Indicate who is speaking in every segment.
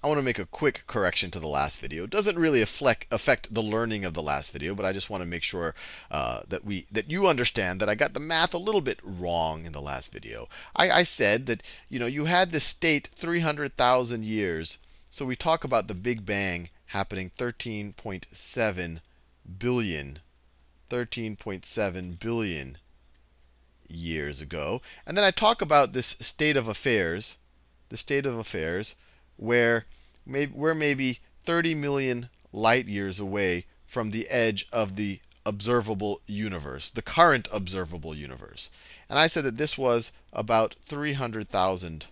Speaker 1: I want to make a quick correction to the last video. It doesn't really affect, affect the learning of the last video, but I just want to make sure uh, that we that you understand that I got the math a little bit wrong in the last video. I, I said that you know you had this state 300,000 years. So we talk about the Big Bang happening 13.7 billion, 13.7 billion years ago. And then I talk about this state of affairs, the state of affairs, where maybe, we're maybe 30 million light years away from the edge of the observable universe, the current observable universe. And I said that this was about 300,000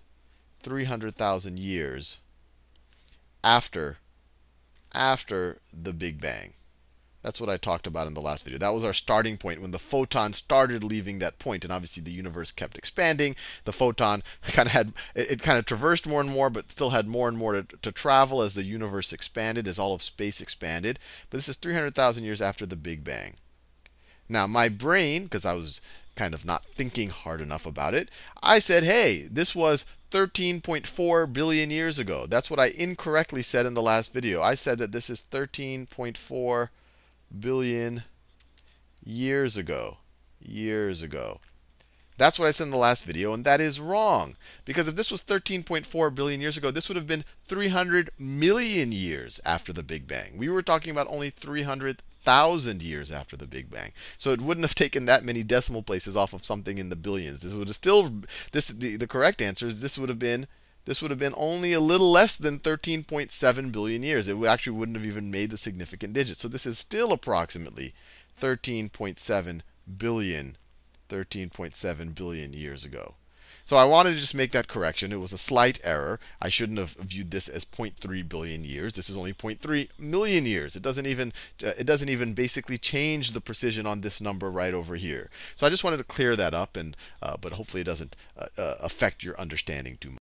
Speaker 1: 300,000 years after after the Big Bang. That's what I talked about in the last video. That was our starting point when the photon started leaving that point. And obviously the universe kept expanding. The photon kind of had, it, kind of traversed more and more, but still had more and more to, to travel as the universe expanded, as all of space expanded. But this is 300,000 years after the Big Bang. Now, my brain, because I was kind of not thinking hard enough about it, I said, hey, this was 13.4 billion years ago. That's what I incorrectly said in the last video. I said that this is 13.4 billion years ago. Years ago. That's what I said in the last video, and that is wrong. Because if this was 13.4 billion years ago, this would have been 300 million years after the Big Bang. We were talking about only 300,000 years after the Big Bang. So it wouldn't have taken that many decimal places off of something in the billions. This would have still, this the, the correct answer is this would have been this would have been only a little less than 13.7 billion years. It actually wouldn't have even made the significant digit. So this is still approximately 13.7 billion, 13.7 billion years ago. So I wanted to just make that correction. It was a slight error. I shouldn't have viewed this as 0.3 billion years. This is only 0.3 million years. It doesn't even uh, it doesn't even basically change the precision on this number right over here. So I just wanted to clear that up, and uh, but hopefully it doesn't uh, uh affect your understanding too much.